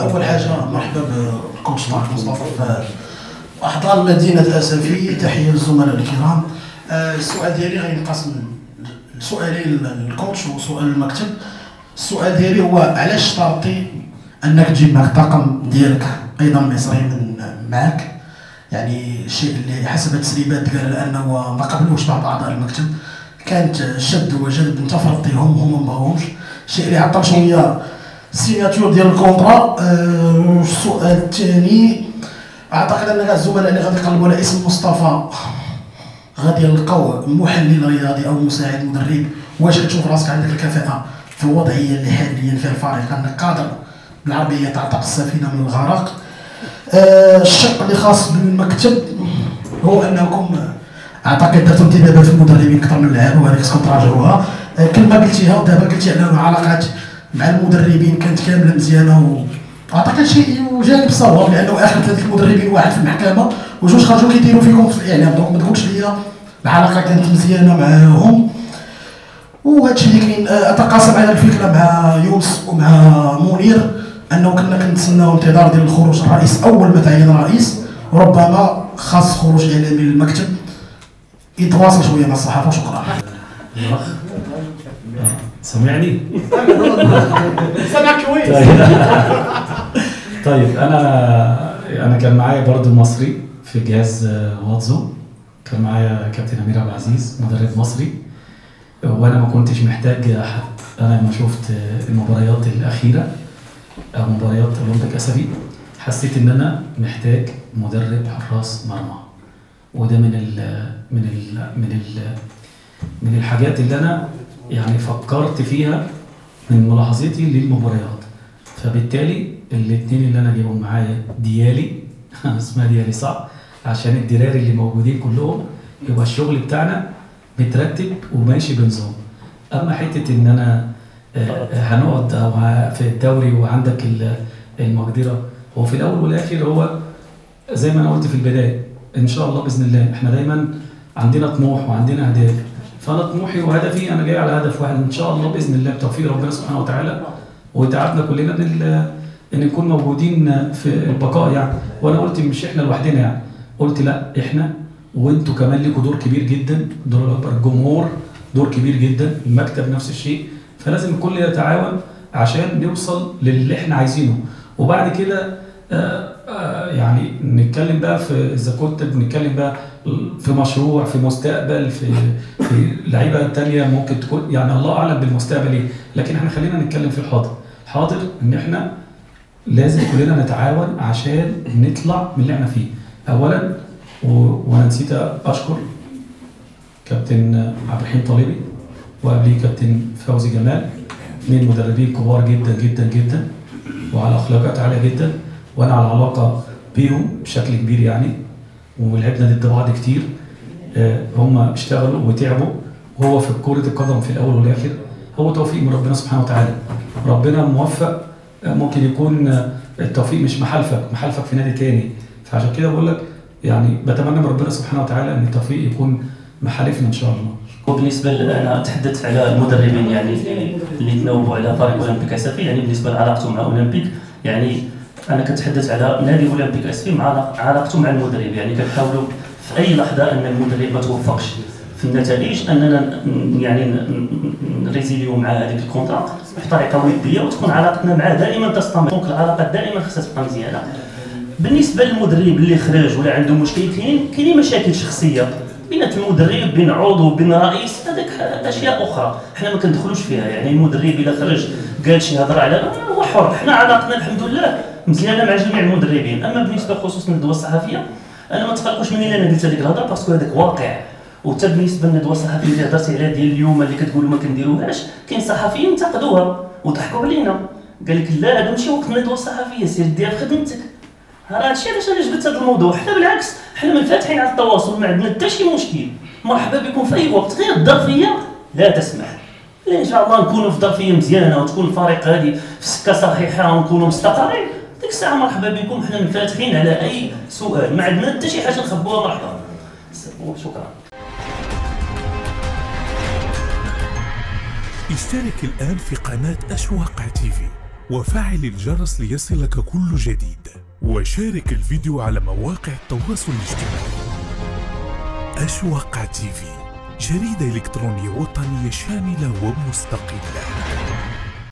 أول حاجة مرحبا طارق مصطفى. في احضان مدينه اسفي تحية للزملاء الكرام. آه، السؤال ديالي غينقسم سؤالين للكوتش وسؤال للمكتب. السؤال ديالي هو علاش اشترطي أنك تجيب معك الطاقم ديالك أيضا مصري من معك يعني الشيء اللي حسب التسريبات قال أنه ما قبلوش بعض أعضاء المكتب. كانت شد وجذب انت فرضتيهم هما ما بغاوهمش. الشيء اللي عطل شوية ال signature ديال ال contrat أه السؤال الثاني اعتقد ان الزملاء اللي غادي يقلبوا على اسم مصطفى غادي يلقاو محلل رياضي أو مساعد مدرب واش كتشوف راسك عندك الكفاءه في الوضعيه اللي حاليا فيها الفريق انك قادر بالعربيه تعتق السفينه من الغرق أه الشق اللي خاص بالمكتب هو انكم اعتقد درتوا انتدابات المدربين أكثر من اللعابه وهذيك خصكم تراجعوها أه كلمه قلتيها ودابا قلتي على العلاقات مع المدربين كانت كاملة مزيانة اعتقد شيء جانب صواب لأنه آخر ثلاثة المدربين واحد في المحكمة وجوج خرجوا كيديروا فيكم في الاعلام دونك ما تقولش لي العلاقه كانت مزيانة معاهم. وهذا الشيء اللي كاين أتقاسم على الفكرة مع يونس ومع منير أنه كنا كنتسناو انتظار ديال الخروج الرئيس أول ما تعين رئيس وربما خاص خروج إعلامي للمكتب. يتواصل شوية مع الصحافة شكرا. سمعني؟ سامعك كويس. طيب. طيب أنا أنا كان معايا برضو مصري في جهاز واتزو. كان معايا كابتن أمير عبد العزيز مدرب مصري. وأنا ما كنتش محتاج احد أنا لما شفت المباريات الأخيرة أو مباريات أولمبيك اسفي حسيت إن أنا محتاج مدرب حراس مرمى. وده من ال من ال من ال من الحاجات اللي أنا يعني فكرت فيها من ملاحظتي للمباريات. فبالتالي الاثنين اللي أنا جايبهم معايا ديالي اسمها ديالي صح؟ عشان الدراري اللي موجودين كلهم يبقى الشغل بتاعنا مترتب وماشي بنظام. أما حتة إن أنا هنقعد أو في الدوري وعندك المقدرة. هو في الأول والآخر هو زي ما أنا قلت في البداية إن شاء الله بإذن الله إحنا دايما عندنا طموح وعندنا أهداف. فانا طموحي وهدفي أنا جاي على هدف واحد. إن شاء الله بإذن الله بتوفيق ربنا سبحانه وتعالى. وتعبنا كلنا إن نكون موجودين في البقاء يعني. وأنا قلت مش إحنا لوحدنا يعني. قلت لأ إحنا وأنتوا كمان ليكوا دور كبير جدا. دور الأكبر الجمهور دور كبير جدا. المكتب نفس الشيء. فلازم الكل يتعاون عشان نوصل للي إحنا عايزينه. وبعد كده آآ يعني نتكلم بقى في إذا كنت بنتكلم بقى في مشروع في مستقبل في في لعيبة تانية ممكن تكون يعني الله أعلم بالمستقبل إيه. لكن إحنا خلينا نتكلم في الحاضر. حاضر إن إحنا لازم كلنا نتعاون عشان نطلع من اللي إحنا فيه. اولا وأنا نسيت أشكر كابتن عبد الرحيم طالبي وقبليه كابتن فوزي جمال. اثنين مدربين كبار جدا جدا جدا وعلى أخلاقيات عالية جدا. وأنا على علاقة بيهم بشكل كبير يعني ولعبنا ضد بعض كتير. هم اشتغلوا وتعبوا. وهو في كرة القدم في الأول والآخر هو توفيق من ربنا سبحانه وتعالى. ربنا موفق ممكن يكون التوفيق مش محالفك محالفك في نادي تاني. فعشان كده بقول لك يعني بتمنى من ربنا سبحانه وتعالى إن التوفيق يكون محالفنا إن شاء الله. وبالنسبة أنا تحدثت على المدربين يعني اللي تناوبوا على فريق أولمبيك. اسفي يعني بالنسبة لعلاقته مع أولمبيك يعني أنا كنتحدث على نادي أولمبيك اسفي مع علاقته مع المدرب. يعني كنحاولوا في أي لحظة أن المدرب ما توفقش. في النتائج أننا يعني نريزيليو مع هذيك ال contrat بطريقه ودية وتكون علاقتنا معاه دائما تستمر. donc العلاقات دائما خصها تبقى مزيانة. بالنسبة للمدرب اللي خرج ولا عنده مشكل كاين كاينين مشاكل شخصية بين المدرب بين عضو بين رئيس هذاك أشياء أخرى. حنا ما كندخلوش فيها. يعني المدرب اذا خرج قال شي هضرة على هو حر. حنا علاقتنا الحمد لله مزيانه مع جميع المدربين. أما بالنسبة خصوصا الندوة الصحفية أنا ما تقلقوش مني أنا قلت هذيك الهضرة parce que هذاك واقع. وحتى بالنسبة للندوة الصحفية اللي هضرتي عليها ديال اليوم اللي كتقولوا ما كنديروهاش كاين صحفيين انتقدوها وضحكوا علينا. قال لك لا هذا ماشي وقت الندوة الصحفية سير دير في خدمتك. راه هادشي علاش أنا جبت هذا الموضوع؟ حنا بالعكس حنا منفتحين على التواصل ما عندنا حتى شي مشكل. مرحبا بكم في أي وقت غير الظرفية لا تسمح. إن شاء الله نكونوا في ظرفيه مزيانة وتكون الفريق هذه في سكة صحيحة ونكونوا مستقرين. ديك الساعة مرحبا بكم حنا منفتحين على أي سؤال. ما عندنا حتى شي حاجة نخبوها مرحبا. شكرا. اشترك الآن في قناة أشواق تيفي وفعل الجرس ليصلك كل جديد. وشارك الفيديو على مواقع التواصل الاجتماعي. أشواق تيفي جريدة إلكترونية وطنية شاملة ومستقلة.